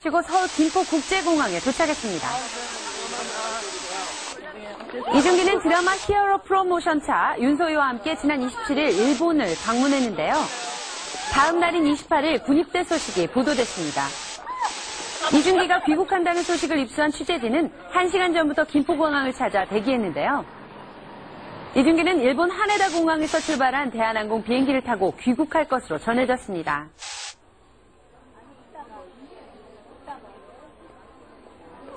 그리고 서울 김포국제공항에 도착했습니다. 이준기는 드라마 히어로 프로모션 차 윤소희와 함께 지난 27일 일본을 방문했는데요. 다음 날인 28일 군입대 소식이 보도됐습니다. 이준기가 귀국한다는 소식을 입수한 취재진은 1시간 전부터 김포공항을 찾아 대기했는데요. 이준기는 일본 하네다 공항에서 출발한 대한항공 비행기를 타고 귀국할 것으로 전해졌습니다.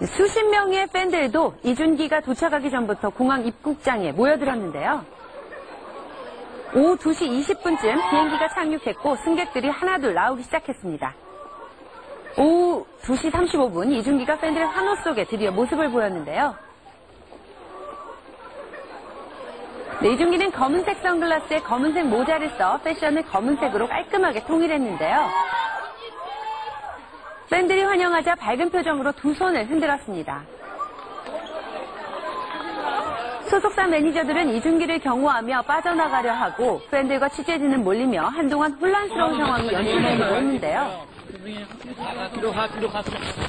수십 명의 팬들도 이준기가 도착하기 전부터 공항 입국장에 모여들었는데요. 오후 2시 20분쯤 비행기가 착륙했고 승객들이 하나둘 나오기 시작했습니다. 오후 2시 35분 이준기가 팬들의 환호 속에 드디어 모습을 보였는데요. 네, 이준기는 검은색 선글라스에 검은색 모자를 써 패션을 검은색으로 깔끔하게 통일했는데요. 팬들이 환영하자 밝은 표정으로 두 손을 흔들었습니다. 소속사 매니저들은 이준기를 경호하며 빠져나가려 하고 팬들과 취재진은 몰리며 한동안 혼란스러운 상황이 가서.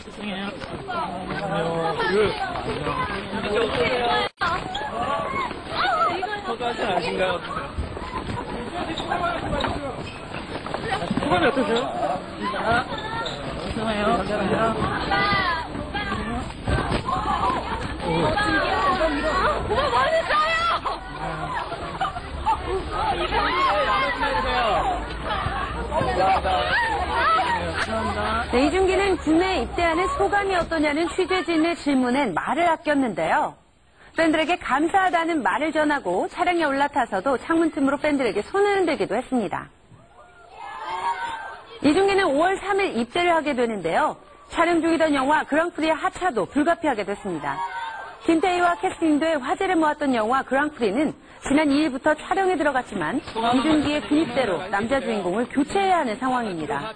죄송해요. 네, 이준기는 군에 입대하는 소감이 어떠냐는 취재진의 질문엔 말을 아꼈는데요. 팬들에게 감사하다는 말을 전하고 차량에 올라타서도 창문 틈으로 팬들에게 손을 흔들기도 했습니다. 이준기는 5월 3일 입대를 하게 되는데요. 촬영 중이던 영화 그랑프리의 하차도 불가피하게 됐습니다. 김태희와 캐스팅도의 화제를 모았던 영화 그랑프리는 지난 2일부터 촬영에 들어갔지만 이준기의 군입대로 남자 주인공을 교체해야 하는 상황입니다.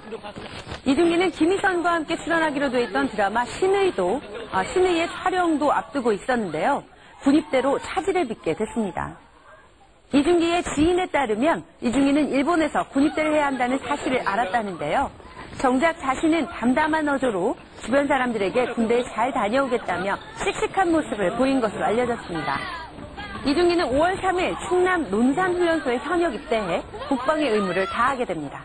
이준기는 김희선과 함께 출연하기로 돼 있던 드라마 신의도, 아, 신의의 촬영도 앞두고 있었는데요. 군입대로 차질을 빚게 됐습니다. 이준기의 지인에 따르면 이준기는 일본에서 군입대를 해야 한다는 사실을 알았다는데요. 정작 자신은 담담한 어조로 주변 사람들에게 군대에 잘 다녀오겠다며 씩씩한 모습을 보인 것으로 알려졌습니다. 이준기는 5월 3일 충남 논산훈련소에 현역 입대해 국방의 의무를 다하게 됩니다.